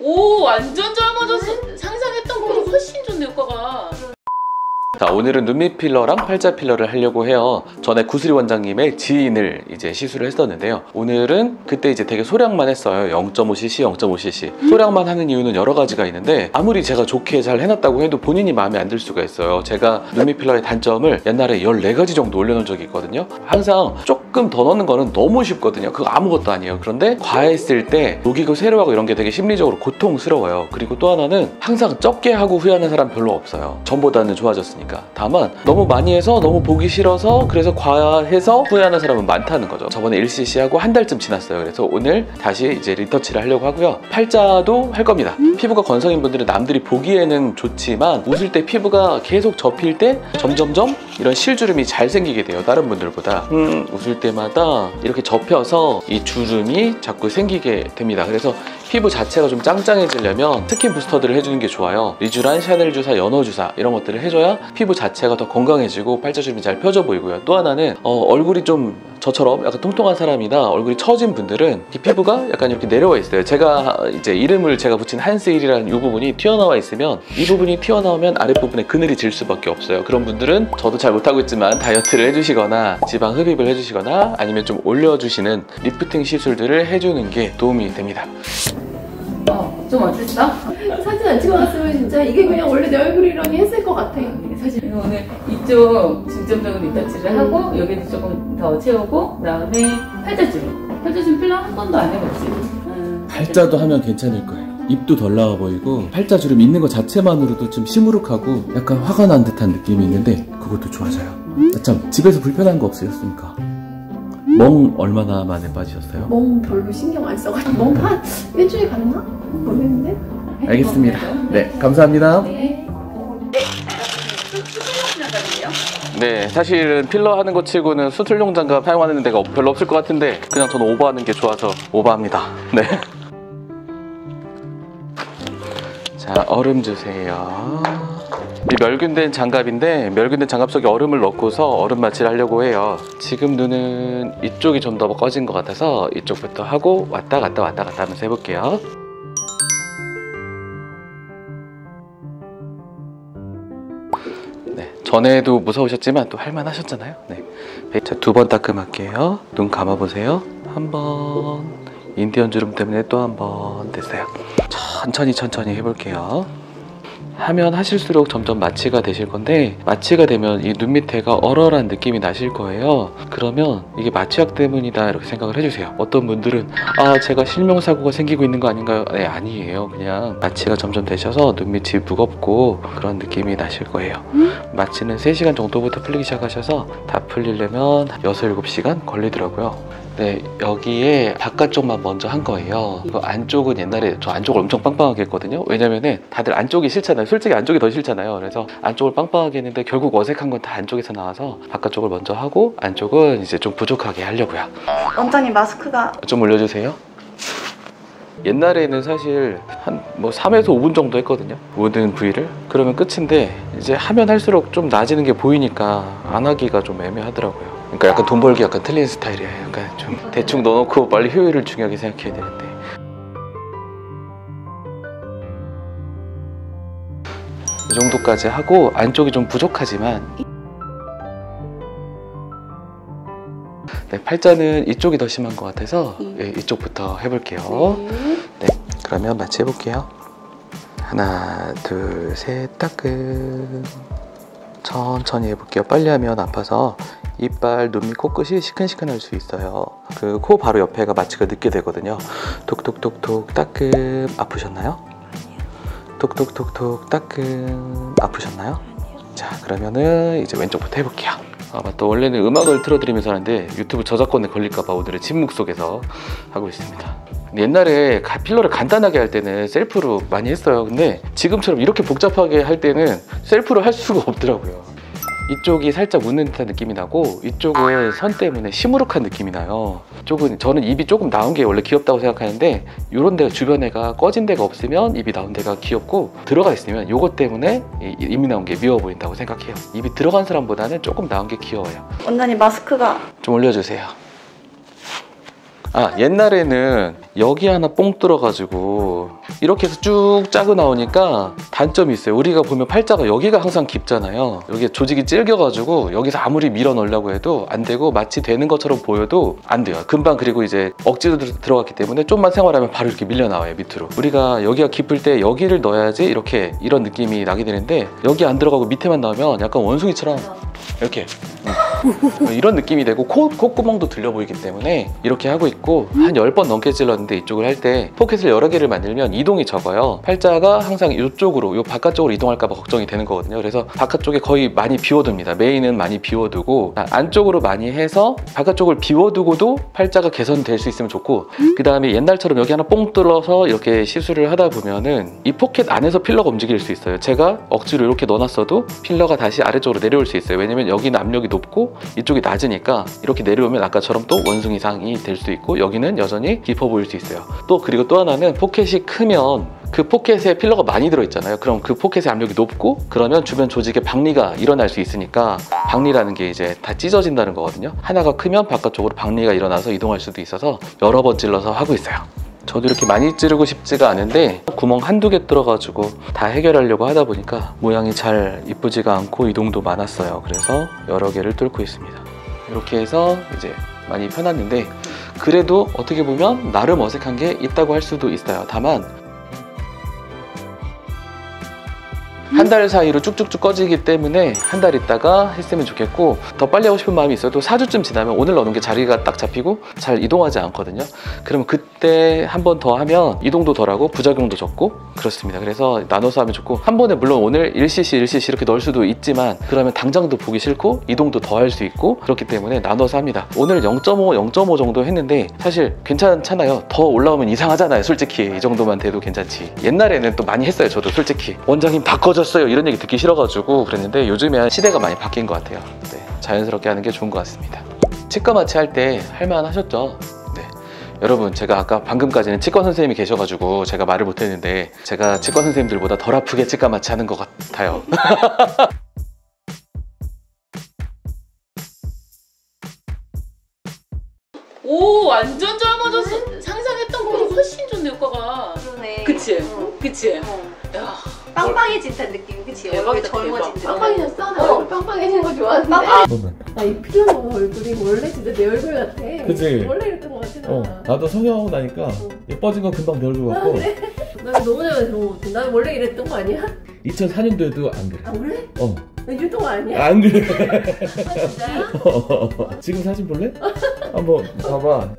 오 완전 젊어졌어. 상상했던 것보다 훨씬 좋네 효과가. 자 오늘은 눈밑 필러랑 팔자 필러를 하려고 해요. 전에 구슬이 원장님의 지인을 이제 시술을 했었는데요. 오늘은 그때 이제 되게 소량만 했어요. 0.5cc 0.5cc 소량만 하는 이유는 여러 가지가 있는데 아무리 제가 좋게 잘 해놨다고 해도 본인이 마음에 안 들 수가 있어요. 제가 눈밑 필러의 단점을 옛날에 14가지 정도 올려놓은 적이 있거든요. 항상 조금 더 넣는 거는 너무 쉽거든요. 그거 아무것도 아니에요. 그런데 과했을 때 녹이고 세로하고 이런 게 되게 심리적으로 고통스러워요. 그리고 또 하나는 항상 적게 하고 후회하는 사람 별로 없어요. 전보다는 좋아졌으니까 다만 너무 많이 해서 너무 보기 싫어서 그래서 과해서 후회하는 사람은 많다는 거죠. 저번에 1cc 하고 한 달쯤 지났어요. 그래서 오늘 다시 이제 리터치를 하려고 하고요. 팔자도 할 겁니다. 피부가 건성인 분들은 남들이 보기에는 좋지만 웃을 때 피부가 계속 접힐 때 점점점 이런 실주름이 잘 생기게 돼요. 다른 분들보다. 음, 웃을 때마다 이렇게 접혀서 이 주름이 자꾸 생기게 됩니다. 그래서 피부 자체가 좀 짱짱해지려면 skin booster들을 해주는 게 좋아요 리쥬란, 샤넬 주사, 연어 주사 이런 것들을 해줘야 피부 자체가 더 건강해지고 팔자주름이 잘 펴져 보이고요 또 하나는 어, 얼굴이 좀 저처럼 약간 통통한 사람이나 얼굴이 처진 분들은 이 피부가 약간 이렇게 내려와 있어요. 제가 이제 이름을 제가 붙인 Han's hill이라는 이 부분이 튀어나와 있으면 이 부분이 튀어나오면 아랫부분에 그늘이 질 수밖에 없어요. 그런 분들은 저도 잘 못하고 있지만 다이어트를 해주시거나 지방 흡입을 해주시거나 아니면 좀 올려주시는 리프팅 시술들을 해주는 게 도움이 됩니다. 어, 좀 어땠어? 사진 안 찍어놨으면 진짜 이게 그냥 원래 내 얼굴이라니 했을 것 같아. 사실 오늘 이쪽 중점적인 리터치를 하고 여기도 조금 더 채우고 그다음에 팔자주름. 팔자주름 필러 한 번도 안 해봤지. 음, 팔자도 하면 괜찮을 거예요. 입도 덜 나와 보이고 팔자 주름 있는 것 자체만으로도 좀 시무룩하고 약간 화가 난 듯한 느낌이 있는데 그것도 좋아져요. 아, 참 집에서 불편한 거 없으셨습니까? 멍 얼마나 만에 빠지셨어요? 멍 별로 신경 안 써가지고 멍한 일주일 갔나? 모르겠는데. 알겠습니다. 네, 감사합니다. 네. 네, 사실은 필러 하는 것 치고는 수술용 장갑 사용하는 데가 별로 없을 것 같은데 그냥 저는 오버하는 게 좋아서 오버합니다. 네. 자, 얼음 주세요. 이 멸균된 장갑인데 멸균된 장갑 속에 얼음을 넣고서 얼음 마취를 하려고 해요. 지금 눈은 이쪽이 좀 더 꺼진 것 같아서 이쪽부터 하고 왔다 갔다 왔다 갔다 하면서 해볼게요. 네, 전에도 무서우셨지만 또 할만하셨잖아요. 네. 자, 두 번 따끔할게요. 눈 감아보세요. 한 번. 인디언 주름 때문에 또 한 번 됐어요. 천천히 천천히 해볼게요. 하면 하실수록 점점 마취가 되실 건데 마취가 되면 이 눈 밑에가 얼얼한 느낌이 나실 거예요. 그러면 이게 마취약 때문이다 이렇게 생각을 해주세요. 어떤 분들은 아 제가 실명사고가 생기고 있는 거 아닌가요? 네 아니에요. 그냥 마취가 점점 되셔서 눈 밑이 무겁고 그런 느낌이 나실 거예요. 마취는 3시간 정도부터 풀리기 시작하셔서 다 풀리려면 6, 7시간 걸리더라고요. 네, 여기에 바깥쪽만 먼저 한 거예요. 그 안쪽은 옛날에 저 안쪽을 엄청 빵빵하게 했거든요. 왜냐면은 다들 안쪽이 싫잖아요. 솔직히 안쪽이 더 싫잖아요. 그래서 안쪽을 빵빵하게 했는데 결국 어색한 건 다 안쪽에서 나와서 바깥쪽을 먼저 하고 안쪽은 이제 좀 부족하게 하려고요. 원장님 마스크가 좀 올려주세요. 옛날에는 사실 한 뭐 3에서 5분 정도 했거든요. 모든 부위를. 그러면 끝인데 이제 하면 할수록 좀 나아지는 게 보이니까 안 하기가 좀 애매하더라고요. 그러니까 약간 돈 벌기 약간 틀린 스타일이에요. 약간 좀 대충 넣어놓고 빨리 효율을 중요하게 생각해야 되는데. 이 정도까지 하고 안쪽이 좀 부족하지만 네, 팔자는 이쪽이 더 심한 것 같아서 예, 이쪽부터 해볼게요. 네, 그러면 마취 해볼게요. 하나, 둘, 셋, 따끔. 천천히 해볼게요. 빨리 하면 아파서 이빨, 눈밑, 코끝이 시큰시큰할 수 있어요. 그 코 바로 옆에가 마취가 늦게 되거든요. 톡톡톡톡 따끔 아프셨나요? 톡톡톡톡 따끔 아프셨나요? 자 그러면은 이제 왼쪽부터 해볼게요. 아 맞다 원래는 음악을 틀어드리면서 하는데 유튜브 저작권에 걸릴까봐 오늘은 침묵 속에서 하고 있습니다. 옛날에 가- 필러를 간단하게 할 때는 셀프로 많이 했어요. 근데 지금처럼 이렇게 복잡하게 할 때는 셀프로 할 수가 없더라고요. 이쪽이 살짝 웃는 듯한 느낌이 나고 이쪽은 선 때문에 시무룩한 느낌이 나요. 이쪽은 저는 입이 조금 나온 게 원래 귀엽다고 생각하는데 이런 데가 주변에가 꺼진 데가 없으면 입이 나온 데가 귀엽고 들어가 있으면 요것 때문에 입이 나온 게 미워 보인다고 생각해요. 입이 들어간 사람보다는 조금 나온 게 귀여워요. 원장님 마스크가 좀 올려주세요. 아 옛날에는 여기 하나 뽕 뚫어가지고 이렇게 해서 쭉 짜고 나오니까 단점이 있어요. 우리가 보면 팔자가 여기가 항상 깊잖아요. 여기 조직이 찔겨가지고 여기서 아무리 밀어 넣으려고 해도 안 되고 마치 되는 것처럼 보여도 안 돼요. 금방 그리고 이제 억지로 들- 들어갔기 때문에 좀만 생활하면 바로 이렇게 밀려 나와요 밑으로. 우리가 여기가 깊을 때 여기를 넣어야지 이렇게 이런 느낌이 나게 되는데 여기 안 들어가고 밑에만 나오면 약간 원숭이처럼 이렇게. 음. 이런 느낌이 되고 코, 콧구멍도 들려 보이기 때문에 이렇게 하고 있고 한 10번 넘게 찔렀는데 이쪽을 할 때 포켓을 여러 개를 만들면 이동이 적어요. 팔자가 항상 이쪽으로 요 바깥쪽으로 이동할까 봐 걱정이 되는 거거든요. 그래서 바깥쪽에 거의 많이 비워둡니다. 메인은 많이 비워두고 아, 안쪽으로 많이 해서 바깥쪽을 비워두고도 팔자가 개선될 수 있으면 좋고 그 다음에 옛날처럼 여기 하나 뽕 뚫어서 이렇게 시술을 하다 보면은 이 포켓 안에서 필러가 움직일 수 있어요. 제가 억지로 이렇게 넣어놨어도 필러가 다시 아래쪽으로 내려올 수 있어요. 왜냐면 여기는 압력이 높고 이쪽이 낮으니까 이렇게 내려오면 아까처럼 또 원숭이 상이 될 수 있고 여기는 여전히 깊어 보일 수 있어요. 또 그리고 또 하나는 포켓이 크면 그 포켓에 필러가 많이 들어있잖아요. 그럼 그 포켓의 압력이 높고 그러면 주변 조직에 박리가 일어날 수 있으니까 박리라는 게 이제 다 찢어진다는 거거든요. 하나가 크면 바깥쪽으로 박리가 일어나서 이동할 수도 있어서 여러 번 찔러서 하고 있어요 저도 이렇게 많이 찌르고 싶지가 않은데 구멍 한두 개 뚫어가지고 다 해결하려고 하다 보니까 모양이 잘 이쁘지가 않고 이동도 많았어요. 그래서 여러 개를 뚫고 있습니다. 이렇게 해서 이제 많이 편했는데 그래도 어떻게 보면 나름 어색한 게 있다고 할 수도 있어요. 다만 한 달 사이로 쭉쭉쭉 꺼지기 때문에 한 달 있다가 했으면 좋겠고 더 빨리 하고 싶은 마음이 있어도 4주쯤 지나면 오늘 넣는 게 자리가 딱 잡히고 잘 이동하지 않거든요. 그러면 그 때 한 번 더 하면 이동도 덜하고 부작용도 적고 그렇습니다. 그래서 나눠서 하면 좋고 한 번에 물론 오늘 1cc 1cc 이렇게 넣을 수도 있지만 그러면 당장도 보기 싫고 이동도 더 할 수 있고 그렇기 때문에 나눠서 합니다. 오늘 0.5 0.5 정도 했는데 사실 괜찮잖아요. 더 올라오면 이상하잖아요. 솔직히 이 정도만 돼도 괜찮지. 옛날에는 또 많이 했어요 저도 솔직히. 원장님 다 꺼졌어요. 이런 얘기 듣기 싫어가지고 그랬는데 요즘에 시대가 많이 바뀐 것 같아요. 네, 자연스럽게 하는 게 좋은 것 같습니다. 치과 마취 할 때 할만 하셨죠? 네. 여러분 제가 아까 방금까지는 치과 선생님이 계셔가지고 제가 말을 못했는데 제가 치과 선생님들보다 덜 아프게 치과 마취 하는 것 같아요 오 완전 젊어졌어 상상했던 것보다 훨씬 좋네 효과가 그러네. 그치? 어. 그치? 어. 야 빵빵해진 듯한 느낌, 그치? 대박이다, 얼굴 젊어진 듯. 빵빵해졌어? 나 어. 얼굴 빵빵해지는 거 좋아하는데 그러면 아이 필름 얼굴이 원래 진짜 내 얼굴 같아 그치? 원래 이랬던 거 같아 어 나도 성형하고 나니까 예뻐진 건 금방 배워줄 것 같고 나 너무 잘 좋은 난 원래 이랬던 거 아니야? 2004년도에도 안 그래 아 원래? 어나거 아니야? 안 그래 아, 진짜야? 지금 사진 볼래? 한번 봐봐